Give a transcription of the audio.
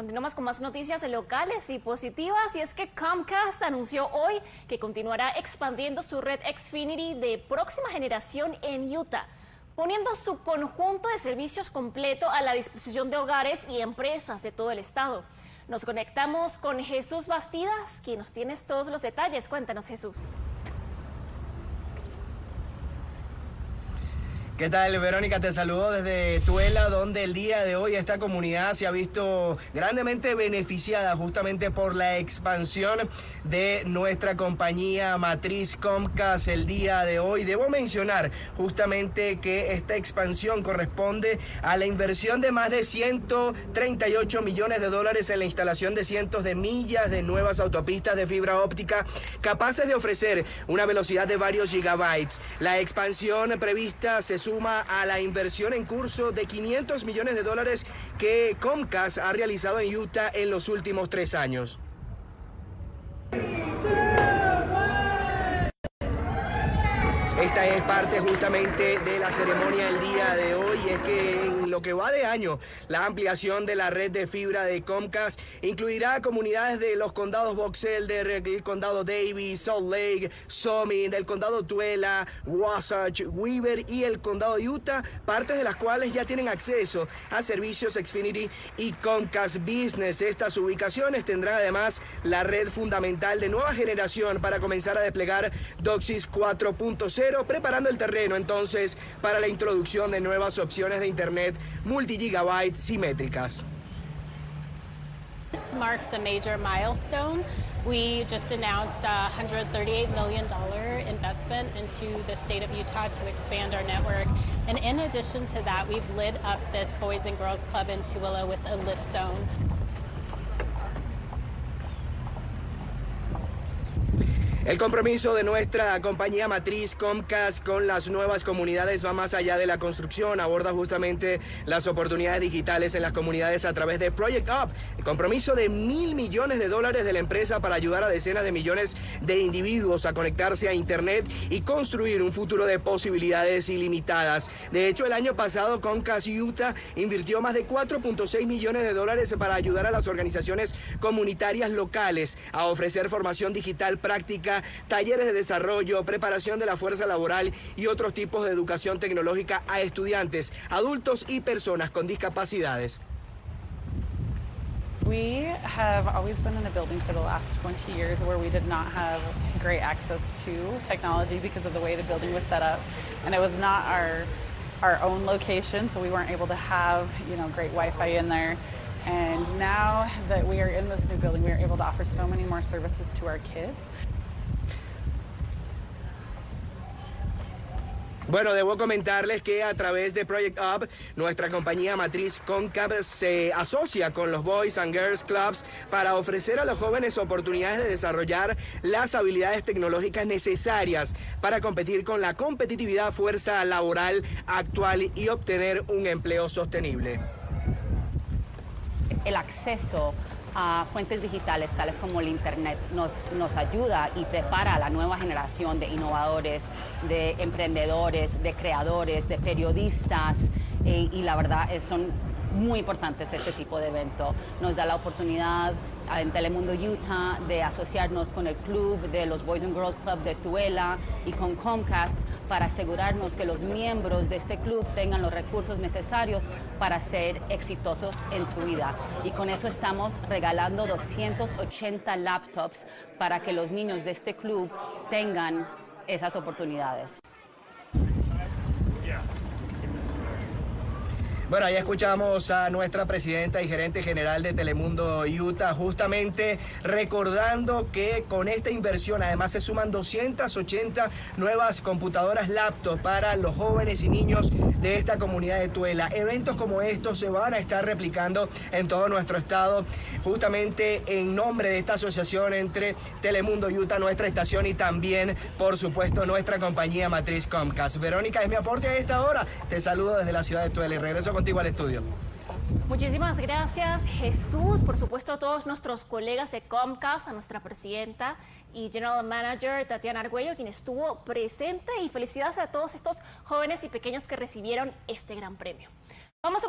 Continuamos con más noticias locales y positivas y es que Comcast anunció hoy que continuará expandiendo su red Xfinity de próxima generación en Utah, poniendo su conjunto de servicios completo a la disposición de hogares y empresas de todo el estado. Nos conectamos con Jesús Bastidas, quien nos tiene todos los detalles. Cuéntanos, Jesús. ¿Qué tal, Verónica? Te saludo desde Tuela, donde el día de hoy esta comunidad se ha visto grandemente beneficiada justamente por la expansión de nuestra compañía matriz Comcast el día de hoy. Debo mencionar justamente que esta expansión corresponde a la inversión de más de 138 millones de dólares en la instalación de cientos de millas de nuevas autopistas de fibra óptica capaces de ofrecer una velocidad de varios gigabytes. La expansión prevista se suma a la inversión en curso de 500 millones de dólares que Comcast ha realizado en Utah en los últimos tres años. Es parte justamente de la ceremonia del día de hoy. Es que en lo que va de año, la ampliación de la red de fibra de Comcast incluirá comunidades de los condados Box Elder, el condado Davis, Salt Lake, Summit, del condado Tuela, Wasatch, Weaver y el condado Utah, partes de las cuales ya tienen acceso a servicios Xfinity y Comcast Business. Estas ubicaciones tendrán además la red fundamental de nueva generación para comenzar a desplegar DOCSIS 4.0 preparando el terreno entonces para la introducción de nuevas opciones de Internet multigigabyte simétricas. This marks a major milestone. We just announced a $138 million investment into the state of Utah to expand our network. And in addition to that, we've lit up this Boys and Girls Club in Tooele with a lift zone. El compromiso de nuestra compañía matriz Comcast con las nuevas comunidades va más allá de la construcción, aborda justamente las oportunidades digitales en las comunidades a través de Project Up, el compromiso de mil millones de dólares de la empresa para ayudar a decenas de millones de individuos a conectarse a Internet y construir un futuro de posibilidades ilimitadas. De hecho, el año pasado Comcast Utah invirtió más de 4.6 millones de dólares para ayudar a las organizaciones comunitarias locales a ofrecer formación digital práctica talleres de desarrollo, preparación de la fuerza laboral y otros tipos de educación tecnológica a estudiantes, adultos y personas con discapacidades. We have always been in a building for the last 20 years where we did not have great access to technology because of the way the building was set up. And it was not our, our own location, so we weren't able to have, you know, great Wi-Fi in there. And now that we are in this new building, we are able to offer so many more services to our kids. Bueno, debo comentarles que a través de Project Up, nuestra compañía matriz Concab se asocia con los Boys and Girls Clubs para ofrecer a los jóvenes oportunidades de desarrollar las habilidades tecnológicas necesarias para competir con la competitividad fuerza laboral actual y obtener un empleo sostenible. El acceso a fuentes digitales tales como el Internet nos, nos ayuda y prepara a la nueva generación de innovadores, de emprendedores, de creadores, de periodistas eh, y la verdad es, son muy importantes este tipo de evento. Nos da la oportunidad en Telemundo Utah de asociarnos con el club de los Boys and Girls Club de Tuela y con Comcast para asegurarnos que los miembros de este club tengan los recursos necesarios para ser exitosos en su vida. Y con eso estamos regalando 280 laptops para que los niños de este club tengan esas oportunidades. Bueno, ahí escuchamos a nuestra presidenta y gerente general de Telemundo Utah, justamente recordando que con esta inversión además se suman 280 nuevas computadoras laptop para los jóvenes y niños de esta comunidad de Tuela. Eventos como estos se van a estar replicando en todo nuestro estado, justamente en nombre de esta asociación entre Telemundo Utah, nuestra estación y también, por supuesto, nuestra compañía matriz Comcast. Verónica, es mi aporte a esta hora. Te saludo desde la ciudad de Tuela y regreso con contigo al estudio. Muchísimas gracias Jesús, por supuesto a todos nuestros colegas de Comcast, a nuestra presidenta y General Manager Tatiana Argüello, quien estuvo presente y felicidades a todos estos jóvenes y pequeños que recibieron este gran premio. Vamos a